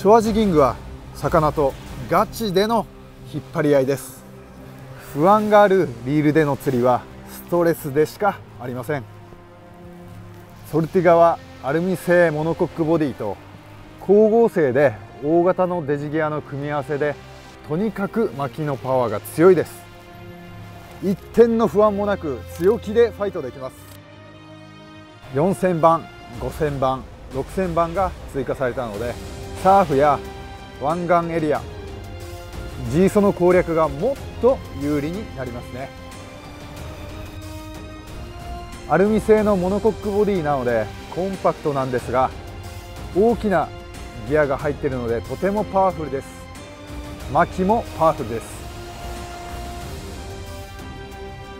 ショアジギングは魚とガチでの引っ張り合いです。不安があるリールでの釣りはストレスでしかありません。ソルティガはアルミ製モノコックボディと光合成で大型のデジギアの組み合わせでとにかく巻きのパワーが強いです。一点の不安もなく強気でファイトできます。4000番5000番6000番が追加されたのでサーフや湾岸エリア G ソの攻略がもっと有利になりますね。アルミ製のモノコックボディなのでコンパクトなんですが大きなギアが入っているのでとてもパワフルです。巻きもパワフルです。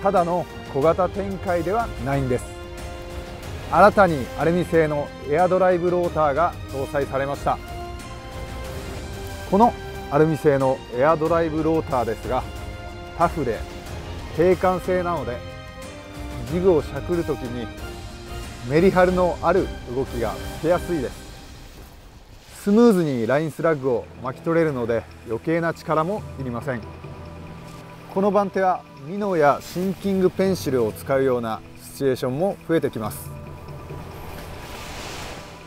ただの小型展開ではないんです。新たにアルミ製のエアドライブローターが搭載されました。このアルミ製のエアドライブローターですがタフで定感性なのでジグをしゃくるときにメリハリのある動きがつけやすいです。スムーズにラインスラッグを巻き取れるので余計な力もいりません。この番手はミノやシンキングペンシルを使うようなシチュエーションも増えてきます。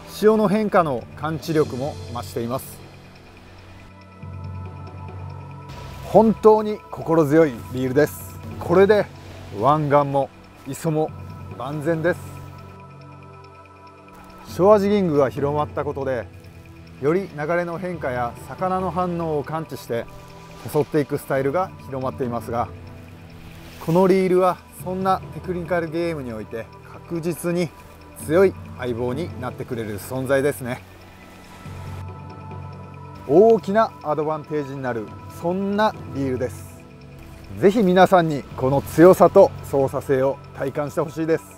潮の変化の感知力も増しています。本当に心強いリールです。これで湾岸も磯も万全です。ショアジギングが広まったことでより流れの変化や魚の反応を感知して誘っていくスタイルが広まっていますがこのリールはそんなテクニカルゲームにおいて確実に強い相棒になってくれる存在ですね。大きなアドバンテージになるそんな理由です。是非皆さんにこの強さと操作性を体感してほしいです。